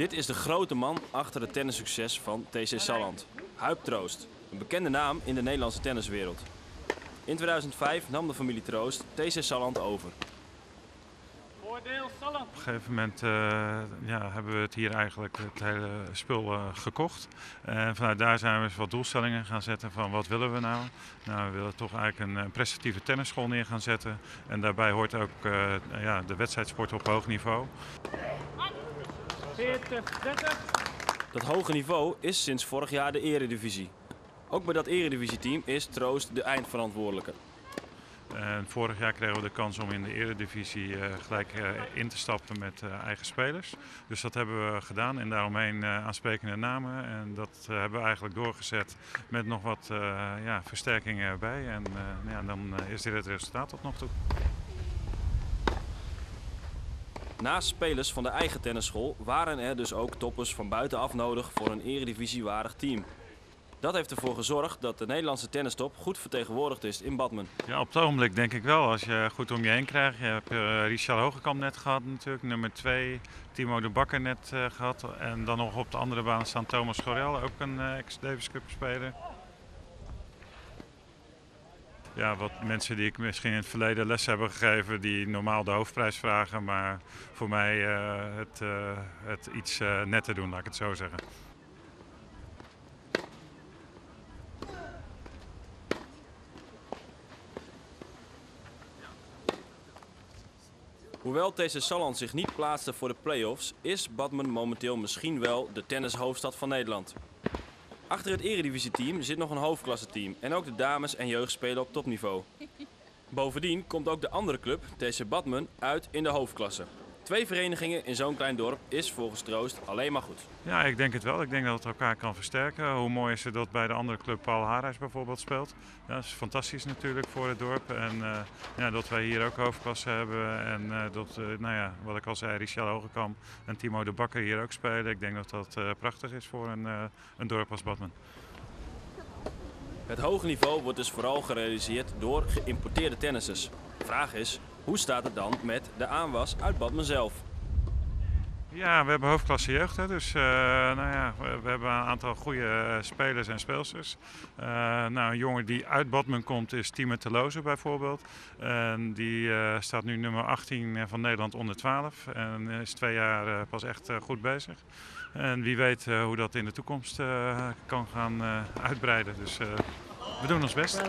Dit is de grote man achter het tennissucces van TC Salland. Huip Troost, een bekende naam in de Nederlandse tenniswereld. In 2005 nam de familie Troost TC Salland over. Voordeel Salland. Op een gegeven moment eh, ja, hebben we het hier eigenlijk het hele spul eh, gekocht. En vanuit daar zijn we eens wat doelstellingen gaan zetten van wat willen we nou? Nou, we willen toch eigenlijk een, eh, prestatieve tennisschool neer gaan zetten. En daarbij hoort ook eh, ja, de wedstrijdsport op hoog niveau. 40, 30. Dat hoge niveau is sinds vorig jaar de eredivisie. Ook bij dat eredivisieteam is Troost de eindverantwoordelijke. En vorig jaar kregen we de kans om in de eredivisie eh, gelijk eh, in te stappen met eh, eigen spelers. Dus dat hebben we gedaan en daaromheen aansprekende namen. En dat hebben we eigenlijk doorgezet met nog wat ja, versterkingen erbij. En eh, ja, dan is dit het resultaat tot nog toe. Naast spelers van de eigen tennisschool waren er dus ook toppers van buitenaf nodig voor een eredivisiewaardig team. Dat heeft ervoor gezorgd dat de Nederlandse tennistop goed vertegenwoordigd is in Badmen. Ja, op het ogenblik denk ik wel. Als je goed om je heen krijgt. Je hebt eh Richard Hogekamp net gehad natuurlijk. Nummer 2, Timo de Bakker net eh, gehad. En dan nog op de andere baan staan Thomas Gorel, ook een eh, ex-Davis Cup speler. Ja, wat mensen die ik misschien in het verleden les hebben gegeven, die normaal de hoofdprijs vragen. Maar voor mij eh, het, eh, het iets eh, netter doen, laat ik het zo zeggen. Hoewel TC Salland zich niet plaatste voor de play-offs, is Badmen momenteel misschien wel de tennishoofdstad van Nederland. Achter het eredivisieteam zit nog een hoofdklasseteam en ook de dames en jeugd spelen op topniveau. Bovendien komt ook de andere club, TC Badmen, uit in de hoofdklasse. Twee verenigingen in zo'n klein dorp is volgens Troost alleen maar goed. Ja, ik denk het wel. Ik denk dat het elkaar kan versterken. Hoe mooi is het dat bij de andere club Paul Haarhuis bijvoorbeeld speelt. Ja, dat is fantastisch natuurlijk voor het dorp. En eh, ja, dat wij hier ook hoofdklasse hebben. En eh, dat, eh, nou ja, wat ik al zei, Richel Hogekamp en Timo de Bakker hier ook spelen. Ik denk dat dat prachtig is voor een, een dorp als Badmen. Het hoge niveau wordt dus vooral gerealiseerd door geïmporteerde tennissers. De vraag is, hoe staat het dan met de aanwas uit Badmen zelf? Ja, we hebben hoofdklasse jeugd. Hè, dus eh, nou ja, we, we hebben een aantal goede eh, spelers en speelsters. Eh, nou, een jongen die uit Badmen komt is Timo Teloze bijvoorbeeld. En die eh, staat nu nummer 18 van Nederland onder 12. En is twee jaar eh, pas echt goed bezig. En wie weet hoe dat in de toekomst eh, kan gaan eh, uitbreiden. Dus eh, we doen ons best.